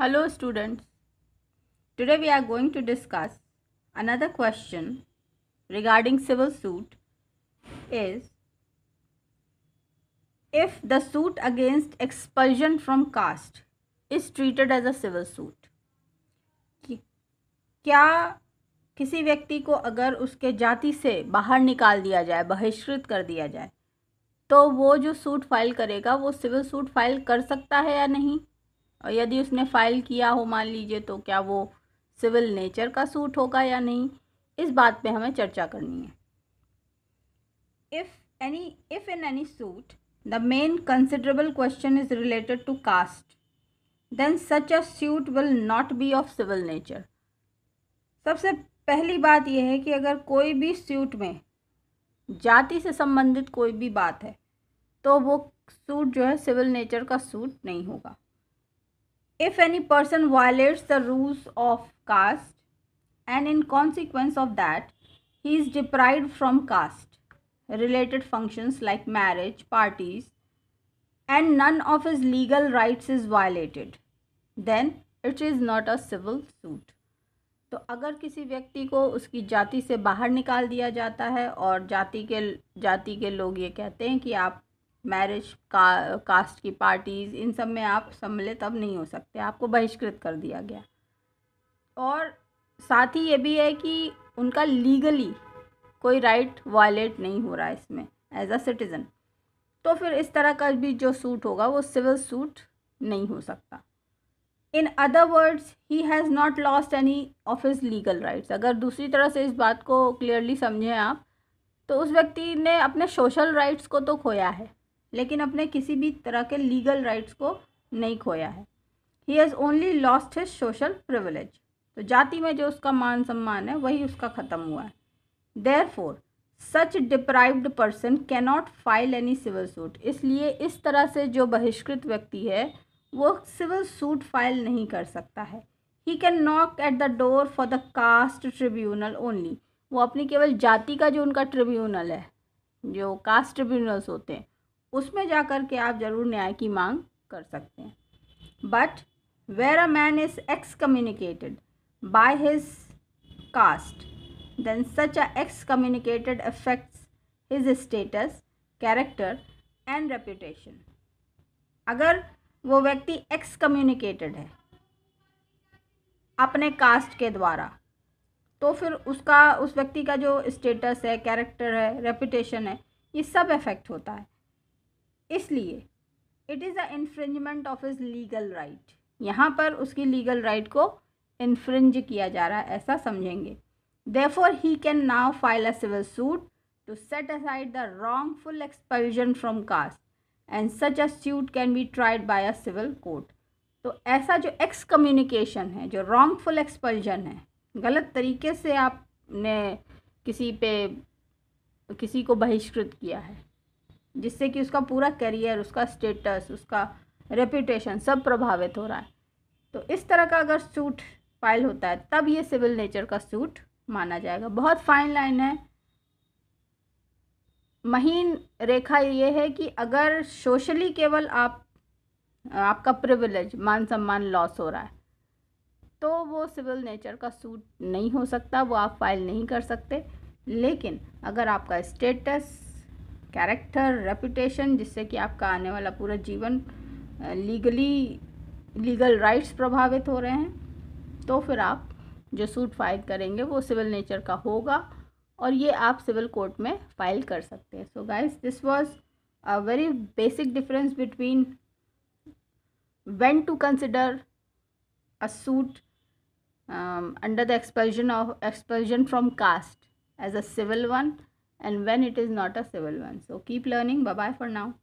Hello students. Today we are going to discuss another question regarding civil suit is if the suit against expulsion from caste is treated as a civil suit क्या किसी व्यक्ति को अगर उसके जाति से बाहर निकाल दिया जाए बहिष्कृत कर दिया जाए तो वो जो सूट फ़ाइल करेगा वो सिविल सूट फ़ाइल कर सकता है या नहीं और यदि उसने फ़ाइल किया हो, मान लीजिए तो क्या वो सिविल नेचर का सूट होगा या नहीं? इस बात पे हमें चर्चा करनी है। If any if in any suit the main considerable question is related to caste then such a suit will not be of civil nature सबसे पहली बात यह है कि अगर कोई भी सूट में जाति से संबंधित कोई भी बात है तो वो सूट जो है सिविल नेचर का सूट नहीं होगा। If any person violates the rules of caste and in consequence of that he is deprived from caste related functions like marriage parties and none of his legal rights is violated then it is not a civil suit तो अगर किसी व्यक्ति को उसकी जाति से बाहर निकाल दिया जाता है और जाति के जाति के लोग ये कहते हैं कि आप मैरिज का कास्ट की पार्टीज़ इन सब में आप सम्मिलित अब नहीं हो सकते। आपको बहिष्कृत कर दिया गया। और साथ ही ये भी है कि उनका लीगली कोई राइट वायलेट नहीं हो रहा है इसमें एज अ सिटीज़न तो फिर इस तरह का भी जो सूट होगा, वो सिविल सूट नहीं हो सकता। In other words he has not lost any of his legal rights अगर दूसरी तरह से इस बात को क्लियरली समझें आप तो उस व्यक्ति ने अपने सोशल राइट्स को तो खोया है। लेकिन अपने किसी भी तरह के लीगल राइट्स को नहीं खोया है। He has only lost his social privilege तो जाति में जो उसका मान सम्मान है, वही उसका ख़त्म हुआ है। Therefore such deprived person cannot file any civil suit इसलिए इस तरह से जो बहिष्कृत व्यक्ति है, वो सिविल सूट फ़ाइल नहीं कर सकता है। He can knock at the door for the caste tribunal only वो अपनी केवल जाति का जो उनका ट्रिब्यूनल है, जो कास्ट ट्रिब्यूनल्स होते हैं उसमें जा कर के आप ज़रूर न्याय की मांग कर सकते हैं। But where a man is excommunicated by his caste then such a excommunicated affects his status character and reputation अगर वो व्यक्ति एक्स कम्युनिकेटेड है, अपने कास्ट के द्वारा तो फिर उसका, उस व्यक्ति का जो स्टेटस है कैरेक्टर है रेपुटेशन है, ये सब इफ़ेक्ट होता है। इसलिए it is a infringement of is legal right यहाँ पर उसकी लीगल राइट right को इन्फ्रिंज किया जा रहा है, ऐसा समझेंगे। Therefore he can now file a civil suit to set aside the wrongful expulsion from caste and such a suit can be tried by a civil court तो ऐसा जो एक्स कम्युनिकेशन है, जो रॉन्गफुल एक्सपल्जन है, गलत तरीके से आपने किसी पे, किसी को बहिष्कृत किया है। जिससे कि उसका पूरा करियर, उसका स्टेटस उसका रेपुटेशन सब प्रभावित हो रहा है। तो इस तरह का अगर सूट फ़ाइल होता है, तब ये सिविल नेचर का सूट माना जाएगा। बहुत फाइन लाइन है। महीन रेखा ये है कि अगर सोशली केवल आप, आपका प्रिविलेज मान सम्मान लॉस हो रहा है तो वो सिविल नेचर का सूट नहीं हो सकता, वो आप फ़ाइल नहीं कर सकते। लेकिन अगर आपका स्टेटस कैरेक्टर रेपुटेशन जिससे कि आपका आने वाला पूरा जीवन लीगली लीगल राइट्स प्रभावित हो रहे हैं। तो फिर आप जो सूट फ़ाइल करेंगे, वो सिविल नेचर का होगा और ये आप सिविल कोर्ट में फ़ाइल कर सकते हैं। So guys this was a very basic difference between when to consider a suit under the expulsion of expulsion from caste as a civil one and when it is not a civil one. So keep learning. Bye bye for now.